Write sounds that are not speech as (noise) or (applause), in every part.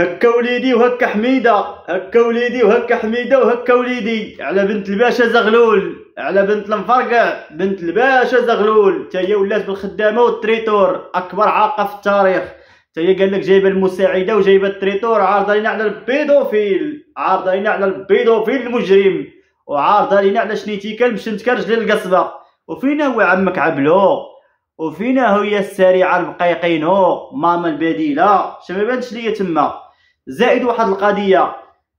هكا وليدي وهكا حميدة هكا وليدي وهكا حميدة وهكا وليدي. على بنت الباشا زغلول على بنت المفرقع بنت الباشا زغلول. تا هي ولات بالخدامة وال traiteur أكبر عاقة في التاريخ. تا هي قال لك جايبة المساعدة وجايبة ال traiteur عارضة لينا على ال pédophile. عارضة لينا على ال pédophile المجرم. وعارضة لينا على شنيتيكا المشنت كرجل القصبة. وفينا هو عمك عبلو وفينا هي السريعة البقيقينو ماما البديلة. شما بانش ليا تما؟ زائد واحد القضية.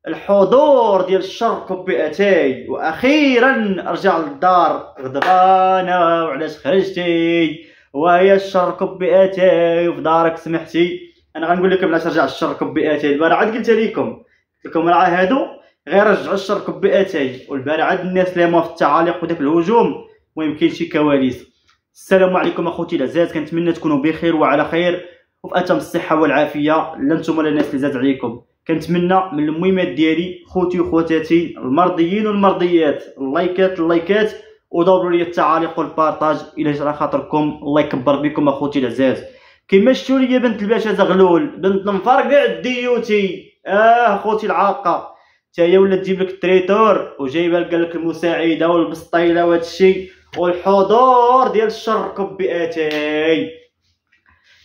الحضور ديال الشر كبئتي وأخيرا رجع للدار غضبانة وعلاش خرجتي؟ وهي الشر كبئتي وفي دارك سمحتي. أنا غنقول لكم علاش رجع الشر كبئتي البارح عاد قلت لكم قلت لكم راه هادو غير رجعوا الشر كبئتي والبارح عاد الناس اللي في التعاليق وداك الهجوم. المهم كاين شي كواليس. السلام عليكم أخوتي العزاز. كنتمنى تكونوا بخير وعلى خير. وفي أتم الصحة والعافية لا نتوما ولا الناس اللي زاد عليكم. كنتمنى من المهمات ديالي خوتي وخواتاتي المرضيين والمرضيات. اللايكات اللايكات ودوروا لي التعاليق وال partage إلى جرى خاطركم. الله يكبر بكم أخوتي العزاز. كما شفتوا لي بنت الباشا زغلول بنت المفرقع الديوتي. آه أخوتي العاقة. حتى هي ولا تجيب لك ال traiteur وجايبه لك المساعدة والبسطيلة وهذا الشيء والحضور ديال الشر كبئتي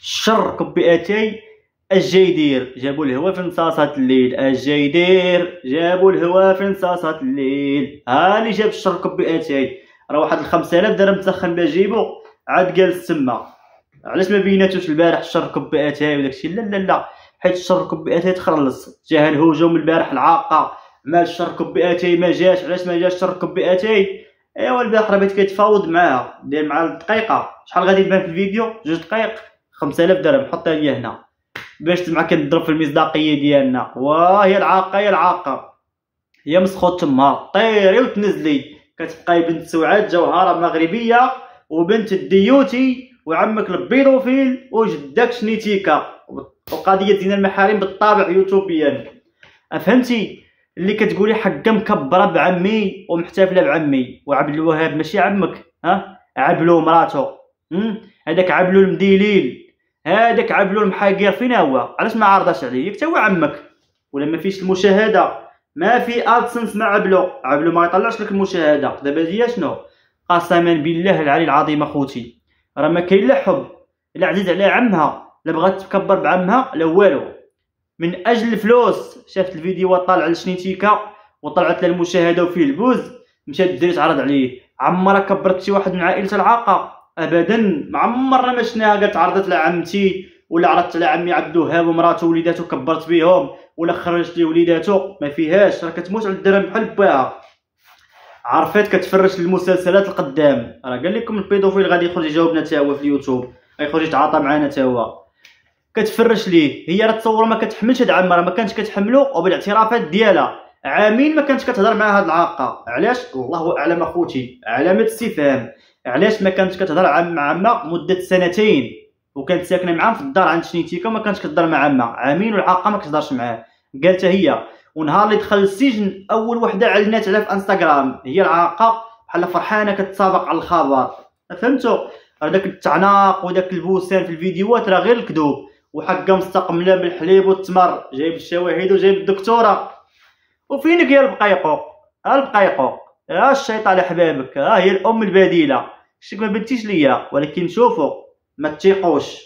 الشر كبئتي اش يدير جابوا الهوا في نصاصة الليل؟ اش يدير جابوا الهوا في نصاصة الليل؟ ها اللي جاب الشر كبئتي راه واحد الخمسة آلاف درهم تسخن بها جيبو عاد جالس تما علاش ما بيناتوش البارح الشر كبئتي وداكشي لا لا لا. حيت الشر كبئتي تخلص. جاه الهجوم البارح العاقة. مال الشر كبئتي ما جاش. علاش ما جاش الشر كبئتي أيوا البارح راه بغيت كيتفاوض معاها. دير معاها الدقيقة. شحال غادي تبان في الفيديو؟ جوج دقائق. 5000 درهم حطها لي هنا. باش تما كنضرب في المصداقية ديالنا. واه هي العاقة هي العاقة. هي مسخوط تما. طيري وتنزلي كتبقاي بنت سعاد جوهرة مغربية وبنت الديوتي وعمك البيروفيل وجدك شنيتيكا. وقضية زين المحارم بالطابع يوتوبيا فهمتي اللي كتقولي حقا مكبرة بعمي ومحتفلة بعمي. وعبد الوهاب ماشي عمك ها؟ عبلو مراتو هذاك عبلو المديليل هذاك عبلو المحاقير فين هو؟ علاش ما عارضاش عليه هو عمك. ولا ما فيش المشاهدة. ما في ادسنس مع عبلو عبلو ما يطلعش لك المشاهدة. دابا هي شنو؟ قسما بالله العلي العظيم أخوتي. راه ما كاين لا حب لا عزيز على عمها لا بغات تكبر بعمها لا والو. من أجل الفلوس. شافت الفيديو طالع لشنيتيكا وطلعت له المشاهده وفيه البوز مشات الدري تعرض عليه. عمرها كبرت شي واحد من عائلة العاقة. ابدا. ما عمرنا ما شفناها قالت عرضت لعمتي ولا عرضت لعمي الوهاب ومراته ووليداتو كبرت بيهم ولا خرجت لي وليداتو ما فيهاش. راه كتموت على الدرهم بحال باها عرفت كتفرش المسلسلات القدام. راه قال لكم ال pédophile غادي يخرج يجاوبنا حتى هو في اليوتيوب. غيخرج يتعاطى معنا حتى هو. كتفرش ليه. هي راه تصور ما كتحملش هاد عمرها ما كانتش كتحملو وبالاعترافات ديالها. عامين ما كانتش كتهضر مع هاد العاقة. علاش؟ الله أعلم أخوتي. علامة استفهام علاش ما كانتش كتهضر مع عمها مدة سنتين؟ وكانت ساكنة معاه في الدار عند شنيتيكا وما كانتش كتهضر مع عمها عامين والعاقة ما كتهضرش معاه. قالت هي ونهار اللي دخل السجن أول وحدة علنات عليها في إنستغرام. هي العاقة بحال فرحانة كتسابق على الخبر. فهمتوا هذاك التعناق وداك البوسان في الفيديوهات راه غير الكذوب. وحقه مستقمله بالحليب والتمر. جايب الشواهد وجايب الدكتورة. وفينك يا البقيقو ها البقيقو ها الشيطان احبابك ها هي الأم البديلة. شتك ما بنتيش ليا ولكن شوفوا ما تيقوش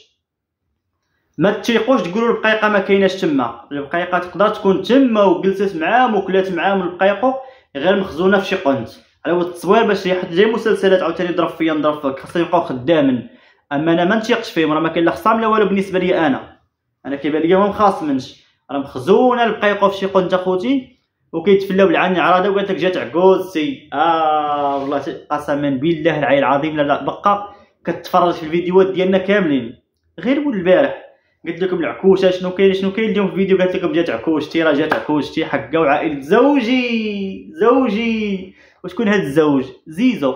ما تيقوش تقولوا البقيقة ما كايناش تما. البقيقة تقدر تكون تما وجلست معاهم وكلات معاهم البقيقو غير مخزونة في شي قنت. على ود التصوير باش حتى جاي مسلسلات عاوتاني ضرب فيا نضرب فيك خاصهم يبقاو خدامين. أما أنا ما نتيقش فيهم راه ما كاين لا خصام لا والو بالنسبة لي أنا. أنا كيبان لي ما مخاصمنش راه مخزونة البقيقو في شي قنت أخوتي. وكيتفلاو بالعين عراضه وقالت لك جات عكوزتي آه والله قسما بالله العلي العظيم. لا لا بقى كتفرج في الفيديوهات ديالنا كاملين. غير ول البارح قلت لكم العكوشة شنو كاين شنو كاين اليوم في الفيديو؟ قالت لكم جات عكوشتي راه جات عكوشتي حقه وعائله زوجي زوجي. وشكون هاد الزوج؟ زيزو.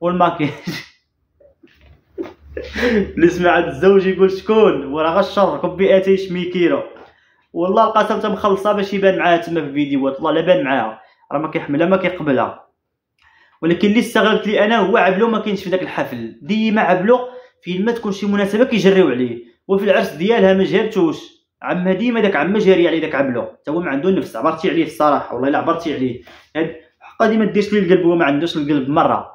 والماكياج اللي (laughs) سمع الزوج يقول شكون؟ وراه غشر كبئتي شميكيرو والله القسم تا مخلصه باش يبان معاها تما في الفيديوهات. والله لا بان معاها. راه ما كيحملها ما كيقبلها. ولكن اللي استغربت لي أنا هو عبلو ما كاينش في داك الحفل. ديما عبلو فين ما تكون شي مناسبة كيجريو عليه. وفي العرس ديالها ما جابتوش. عمها ديما داك عمها جاري عليه داك عبلو. حتى هو ما عنده نفس. عبرتي عليه الصراحة. والله الا عبرتي عليه. هاد حقا ديما ديش ليه القلب وما عندوش القلب مرة.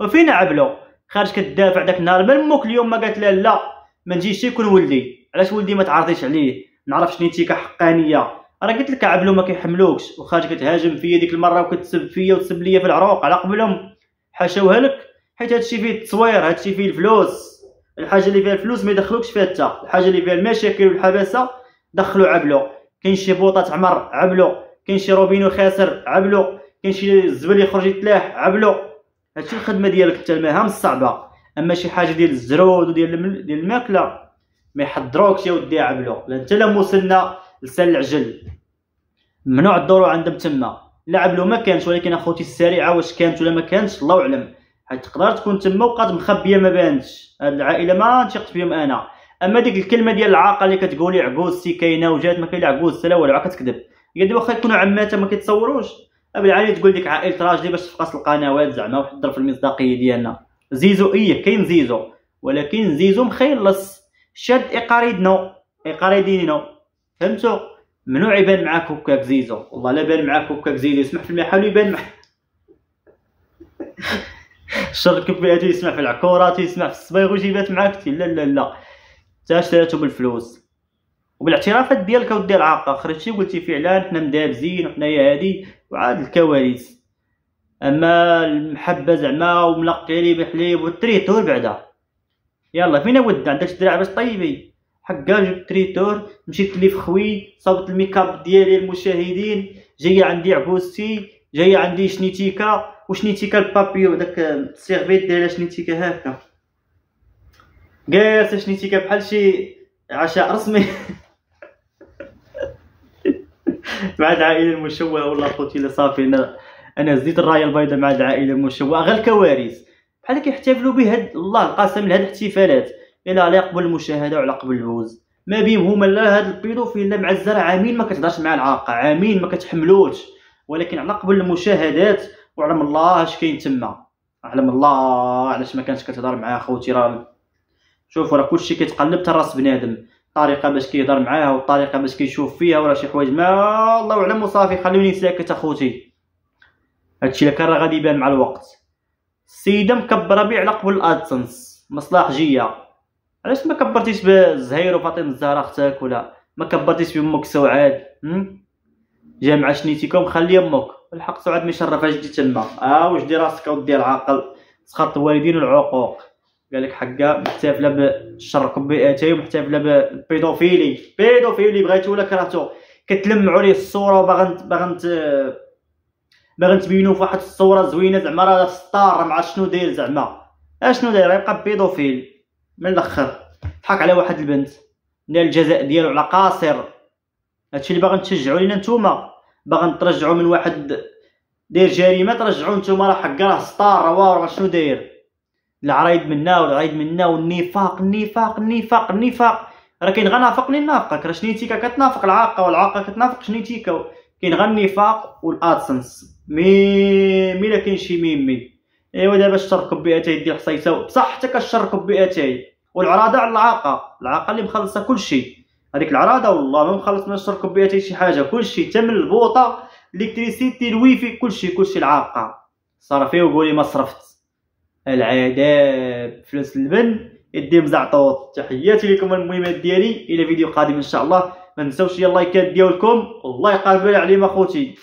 وفين عبلو؟ خارج كتدافع داك النهار. من موك اليوم ما قالت لا لا. ما نجيش يكون ولدي. علاش ولدي ما تعرضيش عليه؟ نعرف شنيتيك حقانية. راه قلت لك عبلو ما كيحملوكش وخارج كتهاجم فيا ديك المرة وكتسب فيا وتسب ليا في العروق على قبلهم. حاشاوها لك حيت هادشي فيه التصوير هادشي فيه الفلوس. الحاجة اللي فيها الفلوس ما يدخلوكش فيها حتى. الحاجة اللي فيها المشاكل والحبسه دخلوا عبلو. كاين شي بوطة تعمر عبلو. كاين شي روبينو خاسر عبلو. كاين شي الزبل يخرج يتلاح عبلو. هادشي الخدمة ديالك انت المهام الصعبة. أما شي حاجة ديال الزرود وديال ديال الماكلة. ما يحضروكش يا ودي عبلو. لا انت لا مسنه لسان العجل. ممنوع الدور عندهم تما. لا عبلو ما كانش ولكن أخوتي السريعة واش كانت ولا ما كانش الله أعلم. حيت تقدر تكون تما وبقات مخبية ما بانتش. هاد العائلة ما نثقت فيهم أنا. أما ديك الكلمة ديال العاقة اللي كتقولي عكوز سي كاينة وجات ما كاين لا عكوز لا والو كتكذب هي واخا يكونوا عماتها ما كيتصوروش. بالعالي تقول لك عائلة راجلي باش تفقس القنوات زعما وتحضر في المصداقية ديالنا. زيزو إيه كاين زيزو. ولكن زيزو مخيلص. شاد اقاريدنو اقاريدينو فهمتوا ممنوع يبان معاك هكاك زيزو والله لا بان معاك هكاك زيزو يسمح في المحل يبان معاك. (laughs) الشر كبياتو يسمع في العكورات يسمع في الصبيغ ويجي معاك لا لا لا. تا شريتو بالفلوس. وبالاعترافات ديالك ودي العاقة. خرجتي قلتي فعلا حنا مدابزين وحنايا هادي وعاد الكوارث. أما المحبة زعما وملقيلي بحليب والتريتور بعدا. يلا فين ود عندك الدراع باش طيبي. حقا جبت تريتور. مشيت لي في خوي. صوبت الميكاب ديالي المشاهدين جاية عندي عبوستي جاية عندي شنيتيكا. وشنيتيكا البابيو داك السيرفيت ديال شنيتيكا هكا. قاس شنيتيكا بحال شي عشاء رسمي. (laughs) مع العائلة المشوهة والله خوتي صافي أنا أنا الراية البيضاء مع العائلة المشوهة. غير الكوارث. بحال كيحتفلوا به الله القسم لهاد الاحتفالات. إلا على قبل المشاهدة وعلى قبل الفوز ما بيهم هما لا هاد ال pédophile لا مع الزرع عامين ما كتهضرش مع العاقة عامين ما كتحملوش. ولكن على قبل المشاهدات وعلم الله اش كاين تما. علم الله علاش ما كانش كتهضر مع خوتي راه شوفوا راه كلشي كيتقلب حتى راس بنادم. الطريقة باش كيهضر معاها والطريقة باش كيشوف فيها وراه شي حوايج. ما الله أعلم وصافي خلوني ساكت أخوتي. هادشي اللي كان راه غادي يبان مع الوقت. السيده مكبره بيه على قبل الأدسنس. مصلحة جية. علاش ما كبرتيش بزهير وفاطمة الزهراء أختك ولا ما كبرتيش بأمك سعاد جامعة شنيتيكم خلي أمك. الحق سعاد مشرفه جدي تما. آه واش دير راسك أودي العاقل؟ سخط الوالدين والعقوق قال لك حقا محتفله بالشر كبياتي ومحتفله بال pédophile. pédophile بغيتو ولا كرهتو؟ كتلمعوا ليه الصورة وباغا باغا باغا تبينو في واحد الصورة زوينة زعما راه star مع شنو داير زعما؟ اشنو داير؟ يبقى pédophile. من الأخر ضحك على واحد البنت. نال الجزاء ديالو على قاصر. هادشي اللي باغا تشجعوا لينا نتوما. باغا ترجعوا من واحد داير جريمة ترجعوا نتوما راه حقا راه ستار راه شنو داير؟ العرايد منا والعرايد منا والنفاق النفاق النفاق النفاق راه كاين غير نافق اللي نافقك. راه شنيتيكا كتنافق العاقة والعاقة كتنافق شنيتيكا كاين غير النفاق والآدسنس. مي مي كاين شي ميمي إيوا دابا الشر كبياتي يدي حصيته بصح حتى كالشر كبياتي والعراضه على العاقة. العاقة اللي مخلصة كلشي. هذيك العراضه والله ما مخلص من الشر كبياتي شي حاجة. كلشي تم البوطة l'électricité ال wifi كلشي كلشي العاقة. صرفي وقولي ما صرفت. العذاب فلوس اللبن يدي مزعطوط تحياتي لكم المهمات ديالي. إلى فيديو قادم إن شاء الله. ما تنساوش اللايكات ديالكم. الله يقبل عليهم أخوتي.